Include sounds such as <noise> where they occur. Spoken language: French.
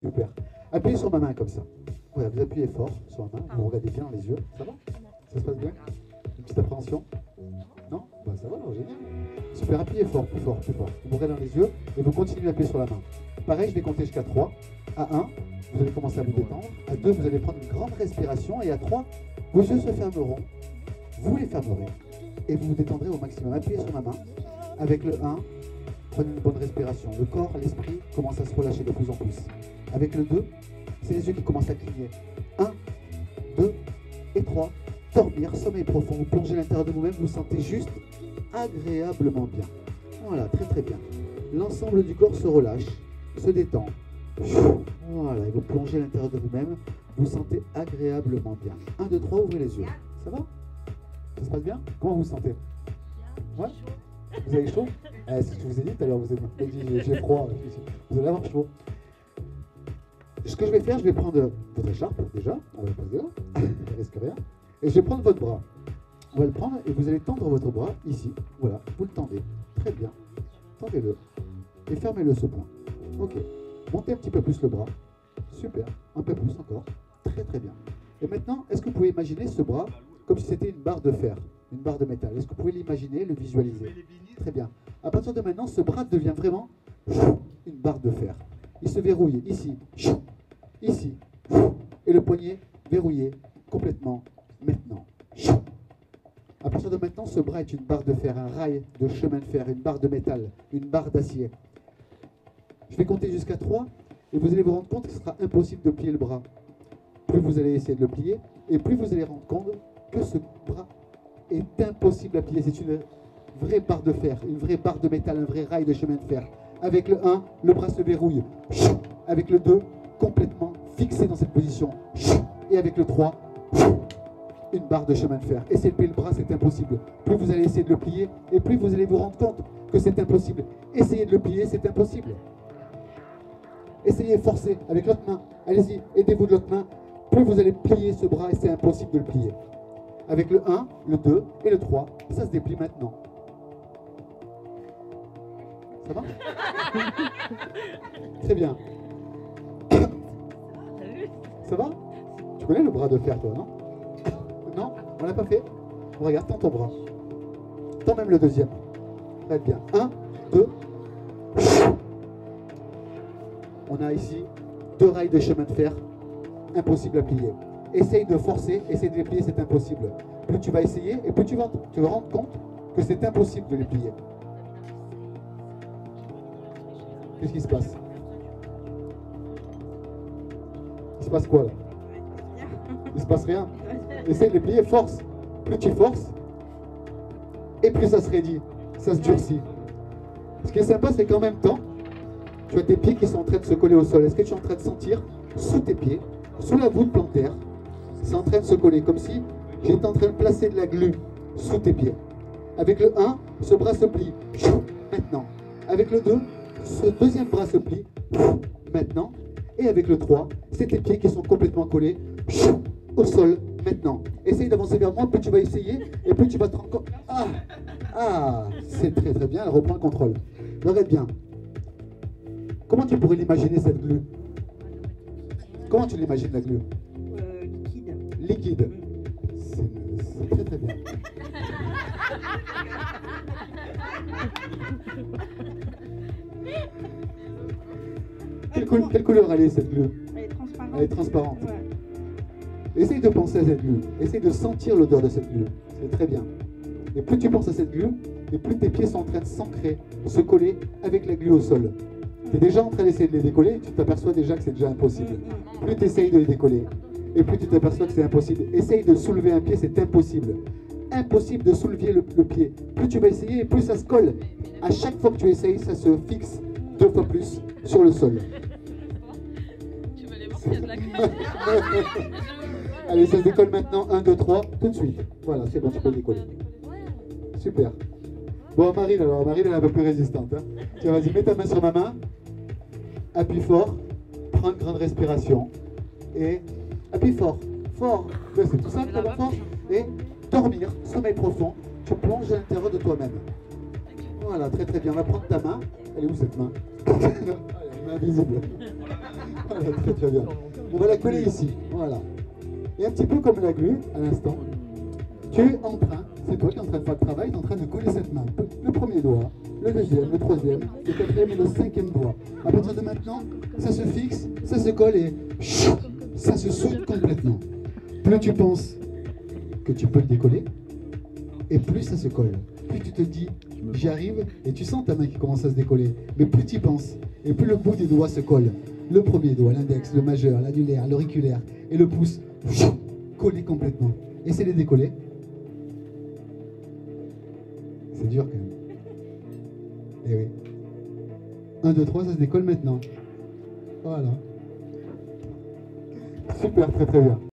Super. Appuyez sur ma main comme ça. Voilà, vous appuyez fort sur ma main, vous regardez bien dans les yeux. Ça va? Ça se passe bien? Une petite appréhension? Non? Bah, Ça va, alors, génial. Super, appuyez fort, plus fort, plus fort. Vous regardez dans les yeux et vous continuez d'appuyer sur la main. Pareil, je vais compter jusqu'à 3. À 1, vous allez commencer à vous détendre. À 2, vous allez prendre une grande respiration. Et à 3, vos yeux se fermeront. Vous les fermerez. Et vous vous détendrez au maximum. Appuyez sur ma main. Avec le 1, prenez une bonne respiration. Le corps, l'esprit commence à se relâcher de plus en plus. Avec le 2, c'est les yeux qui commencent à cligner. 1, 2 et 3. Dormir, sommeil profond. Vous plongez à l'intérieur de vous-même, vous sentez juste agréablement bien. Voilà, très très bien. L'ensemble du corps se relâche, se détend. Voilà, et vous plongez à l'intérieur de vous-même, vous sentez agréablement bien. 1, 2, 3, ouvrez les yeux. Ça va? Ça se passe bien? Comment vous vous sentez? Ouais Vous avez chaud? Eh, C'est ce que je vous ai dit tout à l'heure, vous avez dit j'ai froid. <laughs> Vous allez avoir chaud. Ce que je vais faire, je vais prendre votre écharpe déjà, on va la poser là, <coughs> rien, et je vais prendre votre bras. On va le prendre et vous allez tendre votre bras ici, voilà, vous le tendez, très bien, tendez-le, et fermez-le ce point. Ok, montez un petit peu plus le bras, super, un peu plus encore, très très bien. Et maintenant, est-ce que vous pouvez imaginer ce bras comme si c'était une barre de fer, une barre de métal? Est-ce que vous pouvez l'imaginer, le visualiser? Très bien. À partir de maintenant, ce bras devient vraiment une barre de fer. Il se verrouille ici, ici, et le poignet verrouillé complètement maintenant. À partir de maintenant, ce bras est une barre de fer, un rail de chemin de fer, une barre de métal, une barre d'acier. Je vais compter jusqu'à 3 et vous allez vous rendre compte que ce sera impossible de plier le bras. Plus vous allez essayer de le plier et plus vous allez rendre compte que ce bras est impossible à plier. C'est une vraie barre de fer, une vraie barre de métal, un vrai rail de chemin de fer. Avec le 1, le bras se verrouille. Avec le 2, complètement fixé dans cette position. Et avec le 3, une barre de chemin de fer. Essayez de plier le bras, c'est impossible. Plus vous allez essayer de le plier, et plus vous allez vous rendre compte que c'est impossible. Essayez de le plier, c'est impossible. Essayez, forcez avec l'autre main. Allez-y, aidez-vous de l'autre main. Plus vous allez plier ce bras, et c'est impossible de le plier. Avec le 1, le 2 et le 3, ça se déplie maintenant. Ça va? <laughs> Très bien. Ça va Tu connais le bras de fer, toi, non Non On l'a pas fait Regarde, tends ton bras. Tends même le deuxième. Très bien. Un, deux. On a ici deux rails de chemin de fer. Impossible à plier. Essaye de forcer, essaye de les plier, c'est impossible. Plus tu vas essayer, et plus tu vas te rendre compte que c'est impossible de les plier. Qu'est-ce qui se passe? Se passe quoi là Il se passe rien. Essaye de les plier, force. Plus tu forces, et plus ça se raidit, ça se durcit. Ce qui est sympa, c'est qu'en même temps, tu as tes pieds qui sont en train de se coller au sol. Est-ce que tu es en train de sentir sous tes pieds, sous la voûte plantaire, c'est en train de se coller, comme si j'étais en train de placer de la glu sous tes pieds. Avec le 1, ce bras se plie. Maintenant. Avec le 2, ce deuxième bras se plie. Maintenant. Et avec le 3, c'est tes pieds qui sont complètement collés au sol maintenant. Essaye d'avancer vers moi, plus tu vas essayer, et plus tu vas te rendre compte. Ah, ah c'est très très bien, elle reprend le contrôle. Regarde bien. Comment tu pourrais l'imaginer cette glue Comment tu l'imagines la glue Euh, liquide. Liquide. C'est c'est très très bien. <laughs> Quelle, coul- quelle couleur elle est cette glue Elle est transparente. Elle est transparente. Ouais. Essaye de penser à cette glue. Essaye de sentir l'odeur de cette glue. C'est très bien. Et plus tu penses à cette glue, et plus tes pieds sont en train de s'ancrer, se coller avec la glue au sol. Tu es déjà en train d'essayer de les décoller, et tu t'aperçois déjà que c'est déjà impossible. Plus tu essayes de les décoller, et plus tu t'aperçois que c'est impossible. Essaye de soulever un pied, c'est impossible. Impossible de soulever le, le pied. Plus tu vas essayer, plus ça se colle. À chaque fois que tu essayes, ça se fixe deux fois plus sur le sol. <laughs> Allez, ça se décolle maintenant. 1, 2, 3, tout de suite. Voilà, c'est bon, tu peux le décoller. Super. Bon, Marine, alors, Marine, elle est un peu plus résistante. hein. Tiens, vas-y, mets ta main sur ma main. Appuie fort. Prends une grande respiration. Et appuie fort. Fort. C'est tout simple, fort. Et dormir, sommeil profond. Tu plonges à l'intérieur de toi-même. Voilà, très très bien. On va prendre ta main. Elle est où cette main? <laughs> invisible. <laughs> Très bien. On va la coller ici. Voilà. Et un petit peu comme la glue, à l'instant, tu es en train, c'est toi qui es en train de faire le travail, tu es en train de coller cette main. Le premier doigt, le deuxième, le troisième, le quatrième et le cinquième doigt. À partir de maintenant, ça se fixe, ça se colle et ça se soude complètement. Plus tu penses que tu peux le décoller, et plus ça se colle. Plus tu te dis, j'y arrive, et tu sens ta main qui commence à se décoller. Mais plus tu y penses, et plus le bout des doigts se colle. Le premier doigt, l'index, le majeur, l'annulaire, l'auriculaire, et le pouce, collé complètement. Essaie de les décoller. C'est dur quand même. Eh oui. 1, 2, 3, ça se décolle maintenant. Voilà. Super, très très bien.